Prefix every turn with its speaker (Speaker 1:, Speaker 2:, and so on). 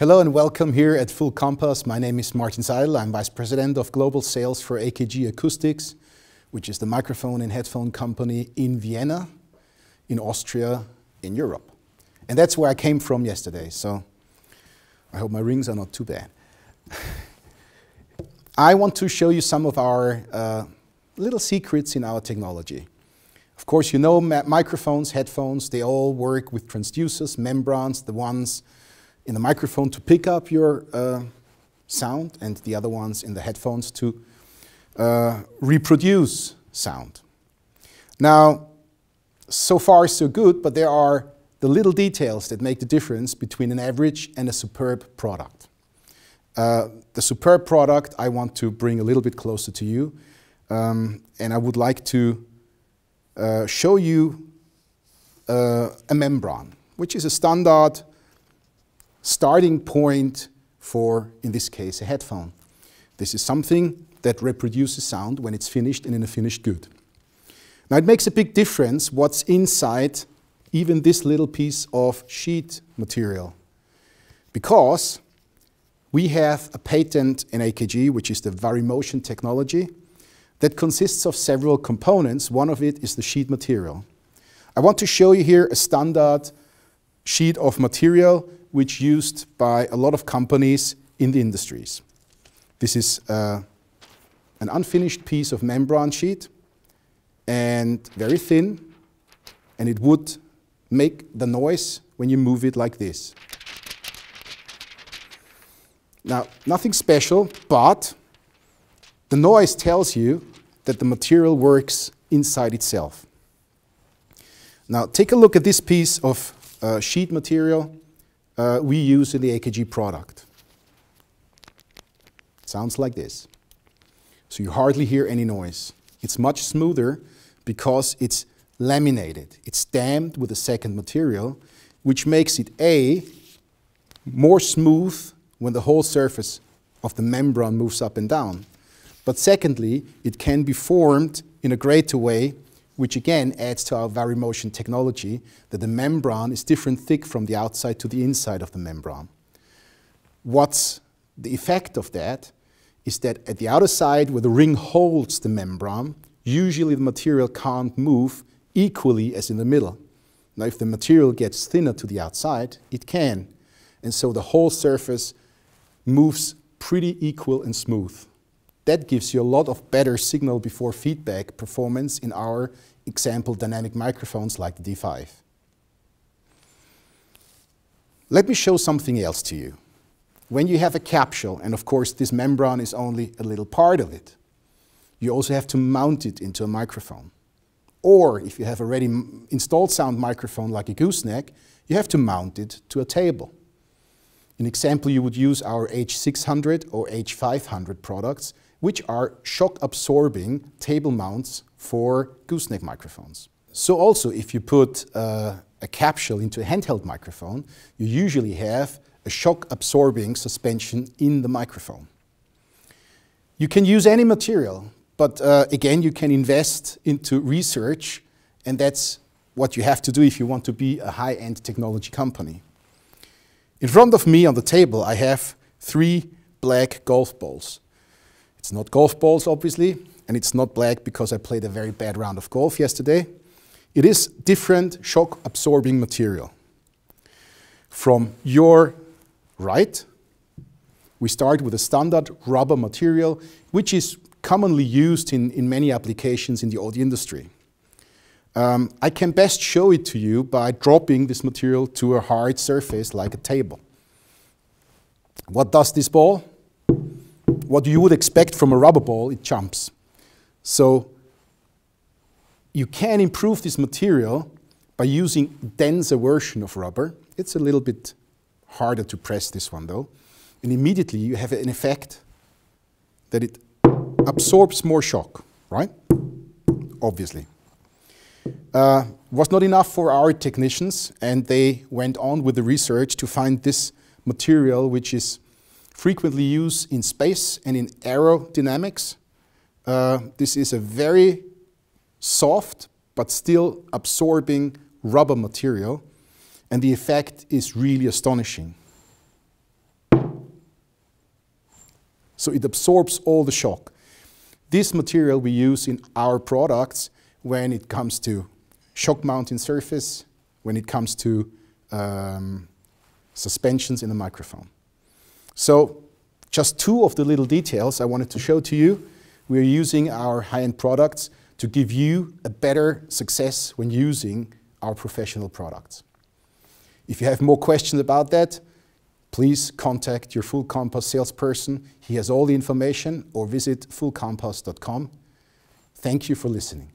Speaker 1: Hello and welcome here at Full Compass. My name is Martin Seidl. I'm Vice President of Global Sales for AKG Acoustics, which is the microphone and headphone company in Vienna, in Austria, in Europe. And that's where I came from yesterday, so I hope my rings are not too bad. I want to show you some of our uh, little secrets in our technology. Of course, you know microphones, headphones, they all work with transducers, membranes, the ones in the microphone to pick up your uh, sound and the other ones in the headphones to uh, reproduce sound. Now, so far so good, but there are the little details that make the difference between an average and a superb product. Uh, the superb product I want to bring a little bit closer to you, um, and I would like to uh, show you uh, a membrane, which is a standard starting point for, in this case, a headphone. This is something that reproduces sound when it's finished and in a finished good. Now it makes a big difference what's inside even this little piece of sheet material because we have a patent in AKG, which is the Varimotion technology, that consists of several components. One of it is the sheet material. I want to show you here a standard sheet of material which used by a lot of companies in the industries. This is uh, an unfinished piece of membrane sheet and very thin and it would make the noise when you move it like this. Now, nothing special, but the noise tells you that the material works inside itself. Now, take a look at this piece of uh, sheet material uh, we use in the AKG product. Sounds like this. So you hardly hear any noise. It's much smoother because it's laminated. It's stamped with a second material, which makes it A, more smooth when the whole surface of the membrane moves up and down. But secondly, it can be formed in a greater way which again adds to our Varimotion technology that the membrane is different thick from the outside to the inside of the membrane. What's the effect of that is that at the outer side where the ring holds the membrane, usually the material can't move equally as in the middle. Now if the material gets thinner to the outside, it can. And so the whole surface moves pretty equal and smooth. That gives you a lot of better signal before feedback performance in our example dynamic microphones like the D5. Let me show something else to you. When you have a capsule, and of course this membrane is only a little part of it, you also have to mount it into a microphone. Or if you have a ready installed sound microphone like a gooseneck, you have to mount it to a table. In example, you would use our H600 or H500 products, which are shock absorbing table mounts for gooseneck microphones. So also if you put uh, a capsule into a handheld microphone, you usually have a shock absorbing suspension in the microphone. You can use any material, but uh, again, you can invest into research, and that's what you have to do if you want to be a high-end technology company. In front of me on the table, I have three black golf balls. It's not golf balls, obviously, and it's not black because I played a very bad round of golf yesterday. It is different shock absorbing material. From your right, we start with a standard rubber material, which is commonly used in, in many applications in the audio industry. Um, I can best show it to you by dropping this material to a hard surface like a table. What does this ball? What you would expect from a rubber ball, it jumps. So you can improve this material by using denser version of rubber. It's a little bit harder to press this one though. And immediately you have an effect that it absorbs more shock, right? Obviously. Uh, was not enough for our technicians and they went on with the research to find this material which is frequently used in space and in aerodynamics. Uh, this is a very soft but still absorbing rubber material and the effect is really astonishing. So it absorbs all the shock. This material we use in our products when it comes to shock mounting surface, when it comes to um, suspensions in the microphone. So just two of the little details I wanted to show to you. We're using our high-end products to give you a better success when using our professional products. If you have more questions about that, please contact your Full Compass salesperson. He has all the information or visit fullcompass.com. Thank you for listening.